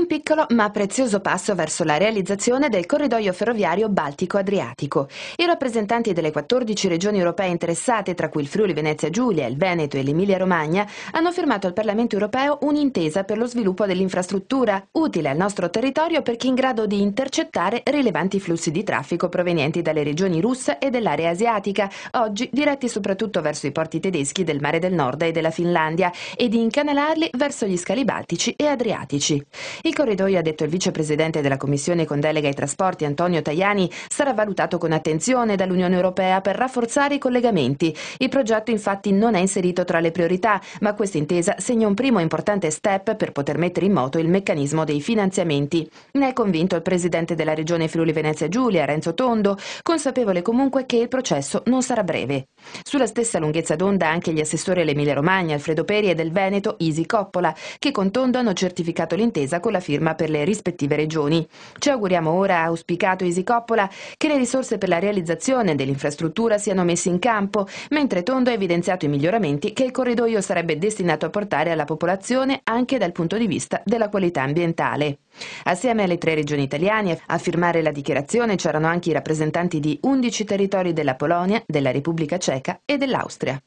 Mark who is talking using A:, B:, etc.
A: Un piccolo ma prezioso passo verso la realizzazione del corridoio ferroviario Baltico-Adriatico. I rappresentanti delle 14 regioni europee interessate, tra cui il Friuli Venezia Giulia, il Veneto e l'Emilia Romagna, hanno firmato al Parlamento europeo un'intesa per lo sviluppo dell'infrastruttura, utile al nostro territorio perché in grado di intercettare rilevanti flussi di traffico provenienti dalle regioni russe e dell'area asiatica, oggi diretti soprattutto verso i porti tedeschi del Mare del Nord e della Finlandia, e di incanalarli verso gli scali baltici e adriatici. Il corridoio, ha detto il vicepresidente della Commissione con delega ai trasporti Antonio Tajani, sarà valutato con attenzione dall'Unione Europea per rafforzare i collegamenti. Il progetto infatti non è inserito tra le priorità, ma questa intesa segna un primo importante step per poter mettere in moto il meccanismo dei finanziamenti. Ne è convinto il presidente della regione Friuli Venezia Giulia, Renzo Tondo, consapevole comunque che il processo non sarà breve. Sulla stessa lunghezza d'onda anche gli assessori all'Emilia Romagna, Alfredo Peri e del Veneto, Isi Coppola, che con Tondo hanno certificato l'intesa con la firma per le rispettive regioni. Ci auguriamo ora, auspicato Isi Coppola, che le risorse per la realizzazione dell'infrastruttura siano messe in campo, mentre Tondo ha evidenziato i miglioramenti che il corridoio sarebbe destinato a portare alla popolazione anche dal punto di vista della qualità ambientale. Assieme alle tre regioni italiane a firmare la dichiarazione c'erano anche i rappresentanti di 11 territori della Polonia, della Repubblica Ceca e dell'Austria.